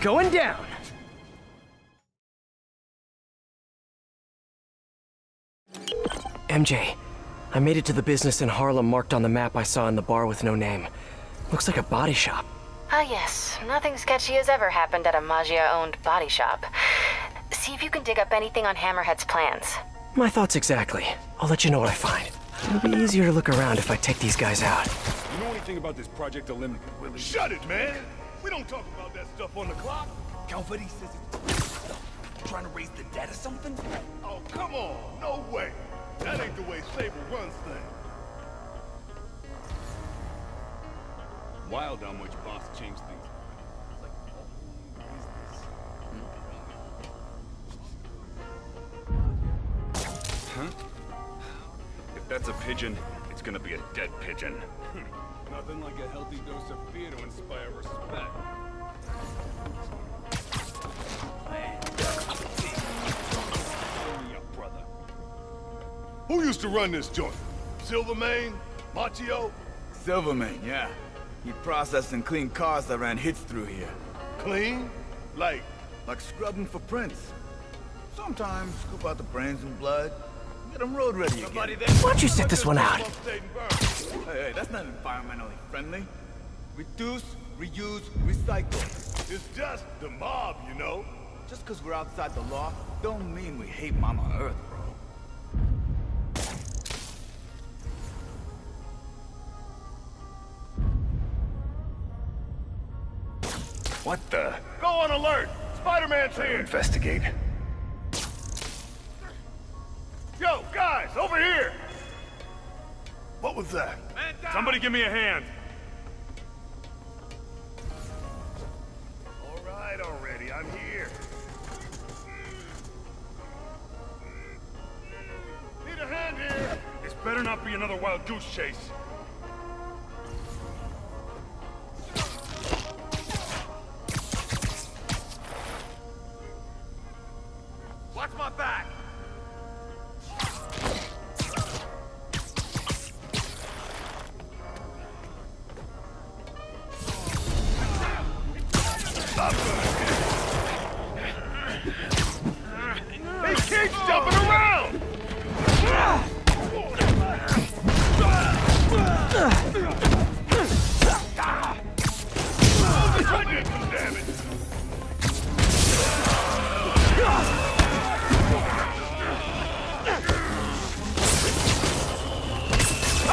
going down. MJ, I made it to the business in Harlem marked on the map I saw in the bar with no name. Looks like a body shop. Ah, yes. Nothing sketchy has ever happened at a Maggia-owned body shop. See if you can dig up anything on Hammerhead's plans. My thoughts exactly. I'll let you know what I find. It'll be easier to look around if I take these guys out. You know anything about this Project Eliminate, Willie? Shut it, man! We don't talk about that stuff on the clock. Calvary says it's stuff. trying to raise the dead or something? Oh, come on! No way! That ain't the way Sable runs things. Wild how much Boss changed things. It's like a. Huh? If that's a pigeon, it's gonna be a dead pigeon. Hmm. Nothing like a healthy dose of fear to inspire respect. Who used to run this joint? Silvermane? Machio? Silvermane, yeah. He processed and cleaned cars that ran hits through here. Clean? Like, Like scrubbing for prints. Sometimes scoop out the brains and blood. Get them road ready again. Why don't you set this one out? upstate and burn. Hey, hey, that's not environmentally friendly. Reduce, reuse, recycle. It's just the mob, you know? Just because we're outside the law, don't mean we hate Mama Earth, bro. What the? Go on alert! Spider-Man's here! Investigate. Yo, guys, over here! What was that? Somebody give me a hand. All right already, I'm here. Need a hand here! This better not be another wild goose chase.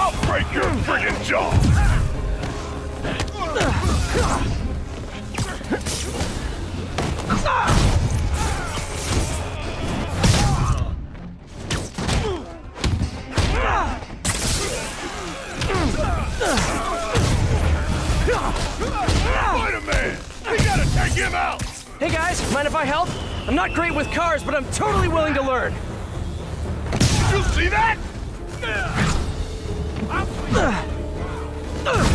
I'll break your friggin' jaw! Spider-Man! We gotta take him out! Hey guys, mind if I help? I'm not great with cars, but I'm totally willing to learn. Did you see that? Taking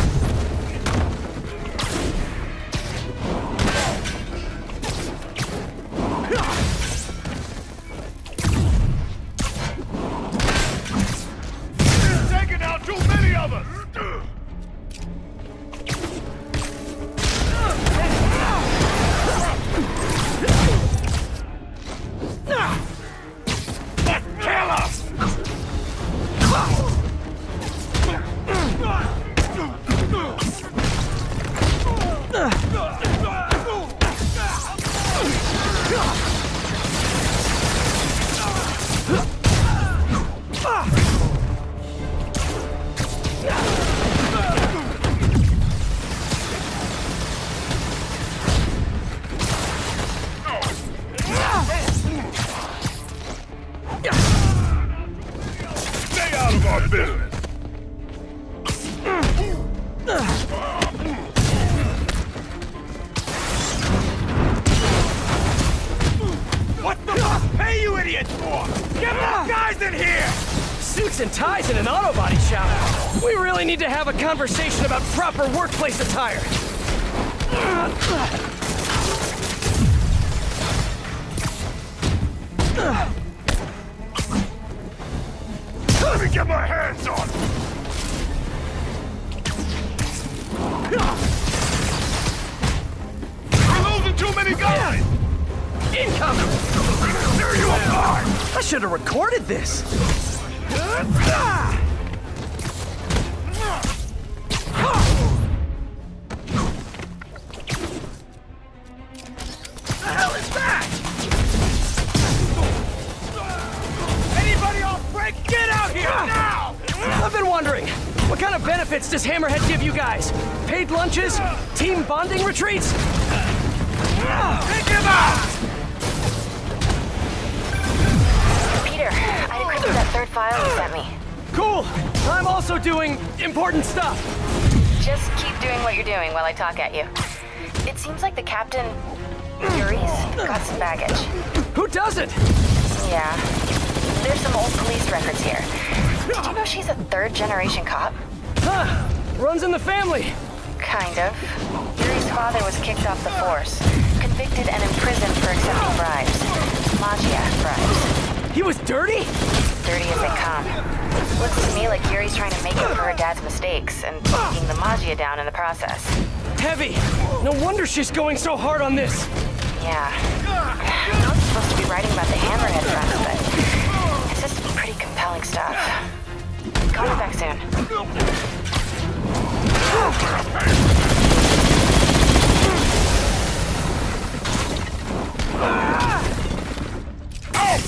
idiots for? Get more guys in here! Suits and ties in an auto body shop. We really need to have a conversation about proper workplace attire. Let me get my hands on should have recorded this. The hell is that? Anybody off break? Get out here now! I've been wondering, what kind of benefits does Hammerhead give you guys? Paid lunches? Team bonding retreats? Take him out! File you sent me. Cool! I'm also doing important stuff. Just keep doing what you're doing while I talk at you. It seems like the captain, Yuri's, got some baggage. Who doesn't? Yeah. There's some old police records here. Did you know she's a third generation cop? Huh. Runs in the family. Kind of. Yuri's father was kicked off the force, convicted and imprisoned for accepting bribes. Maggia bribes. He was dirty? Dirty as they come. Looks to me like Yuri's trying to make up for her dad's mistakes and taking the Maggia down in the process. Heavy. No wonder she's going so hard on this. Yeah. I know I'm supposed to be writing about the Hammerhead front, but it's just pretty compelling stuff. Call me back soon.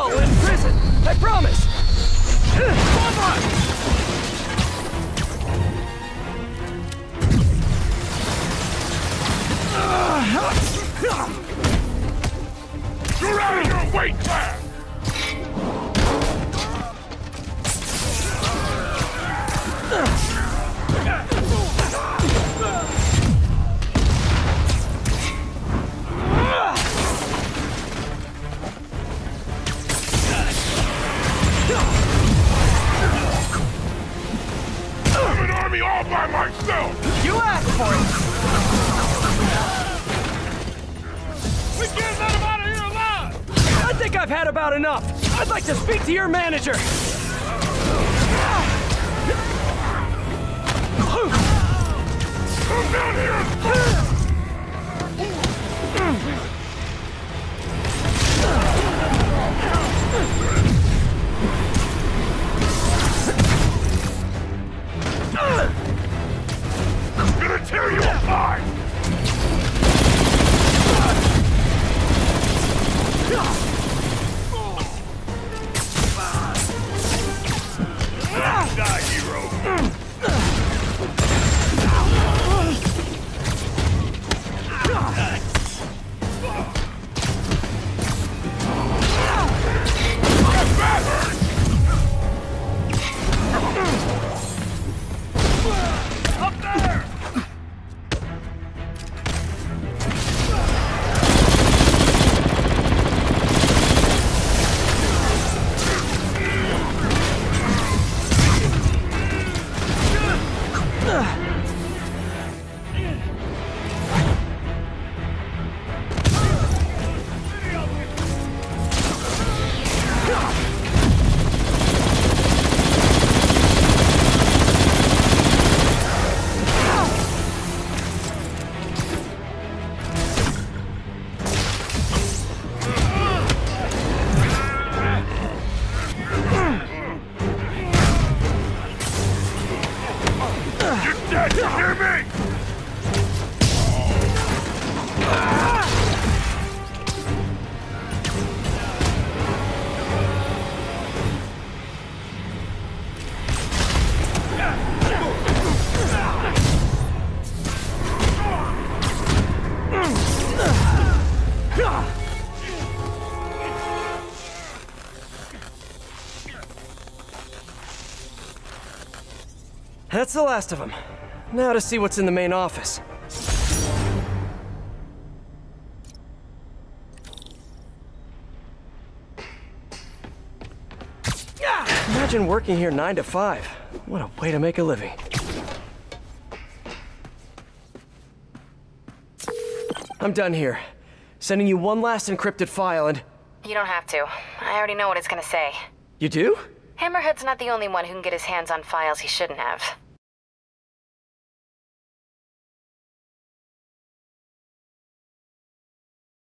skull in prison. I promise. On! You're out of your weight class! I'm to speak to your manager. Come down here! I'm gonna tear you apart! That's the last of them. Now to see what's in the main office. Imagine working here 9 to 5. What a way to make a living. I'm done here. Sending you one last encrypted file and... You don't have to. I already know what it's gonna say. You do? Hammerhead's not the only one who can get his hands on files he shouldn't have.